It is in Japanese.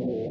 ええ。